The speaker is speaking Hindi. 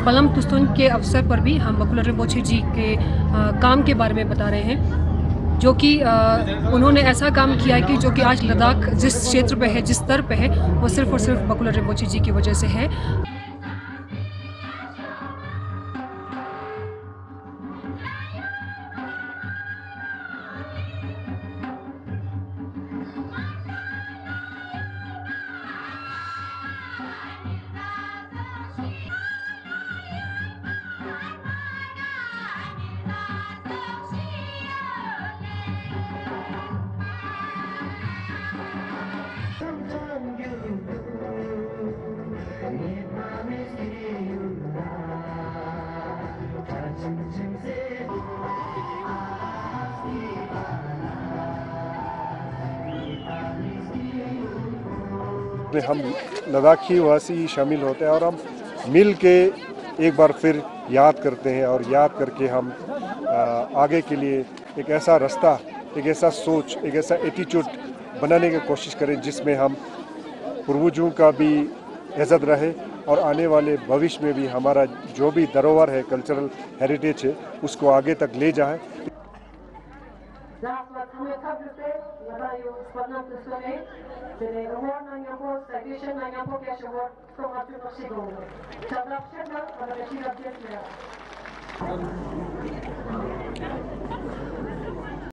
पलम तुस्तुन के अवसर पर भी हम बकुलर रिम्पोछे जी के आ, काम के बारे में बता रहे हैं जो कि उन्होंने ऐसा काम किया कि जो कि आज लद्दाख जिस क्षेत्र पे है जिस स्तर पे है वो सिर्फ़ और सिर्फ़ बकुलर रिम्पोछे जी की वजह से है। में हम लद्दाखी वासी शामिल होते हैं और हम मिल के एक बार फिर याद करते हैं और याद करके हम आगे के लिए एक ऐसा रास्ता, एक ऐसा सोच, एक ऐसा एटीट्यूड बनाने की कोशिश करें जिसमें हम पूर्वजों का भी इज़्ज़त रहे और आने वाले भविष्य में भी हमारा जो भी धरोहर है कल्चरल हेरिटेज है, उसको आगे तक ले जाए। National Community Nadayu Spanam Tusuni, o Award Nanyapo, Citation Nanyapo Cash Award from Atuno Sigo. Chadap Shedna, Madame Shira Jetmia.